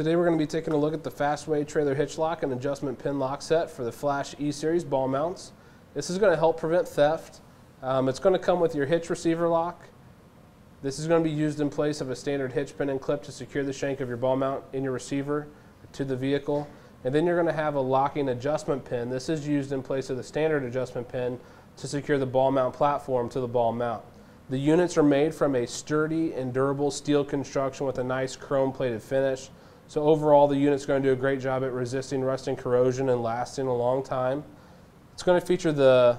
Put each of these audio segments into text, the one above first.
Today we're going to be taking a look at the Fastway trailer hitch lock and adjustment pin lock set for the Flash E-Series ball mounts. This is going to help prevent theft. Um, it's going to come with your hitch receiver lock. This is going to be used in place of a standard hitch pin and clip to secure the shank of your ball mount in your receiver to the vehicle. And then you're going to have a locking adjustment pin. This is used in place of the standard adjustment pin to secure the ball mount platform to the ball mount. The units are made from a sturdy and durable steel construction with a nice chrome plated finish. So overall the unit's going to do a great job at resisting rust and corrosion and lasting a long time. It's going to feature the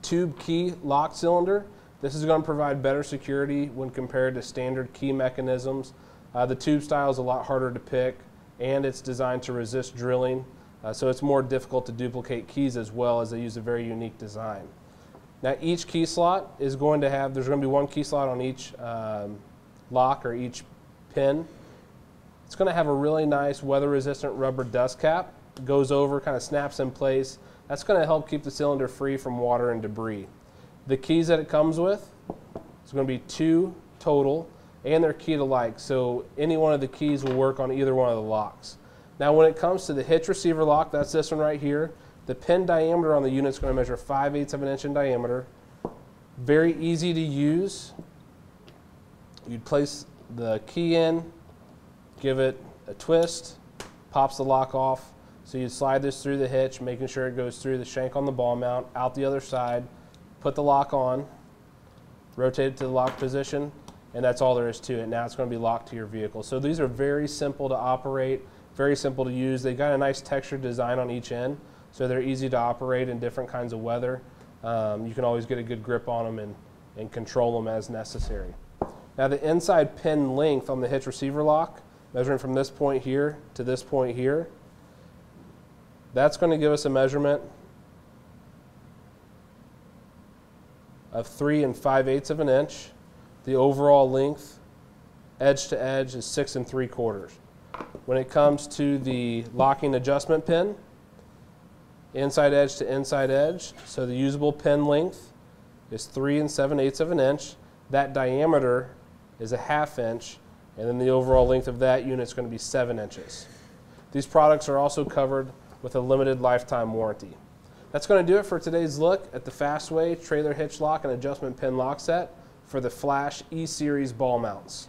tube key lock cylinder. This is going to provide better security when compared to standard key mechanisms. Uh, the tube style is a lot harder to pick and it's designed to resist drilling. Uh, so it's more difficult to duplicate keys as well as they use a very unique design. Now each key slot is going to have, there's going to be one key slot on each um, lock or each pin. It's going to have a really nice weather resistant rubber dust cap. It goes over, kind of snaps in place. That's going to help keep the cylinder free from water and debris. The keys that it comes with, it's going to be two total and they're keyed alike. So any one of the keys will work on either one of the locks. Now when it comes to the hitch receiver lock, that's this one right here. The pin diameter on the unit is going to measure 5 eighths of an inch in diameter. Very easy to use. You'd place the key in, give it a twist, pops the lock off. So you slide this through the hitch, making sure it goes through the shank on the ball mount, out the other side, put the lock on, rotate it to the lock position, and that's all there is to it. Now it's going to be locked to your vehicle. So these are very simple to operate, very simple to use. They've got a nice textured design on each end, so they're easy to operate in different kinds of weather. Um, you can always get a good grip on them and, and control them as necessary. Now the inside pin length on the hitch receiver lock, measuring from this point here to this point here, that's going to give us a measurement of 3 and 5 eighths of an inch. The overall length, edge to edge, is 6 and 3 quarters. When it comes to the locking adjustment pin, inside edge to inside edge, so the usable pin length is 3 and 7 eighths of an inch. That diameter is a half inch, and then the overall length of that unit is going to be 7 inches. These products are also covered with a limited lifetime warranty. That's going to do it for today's look at the Fastway trailer hitch lock and adjustment pin lock set for the Flash E-Series ball mounts.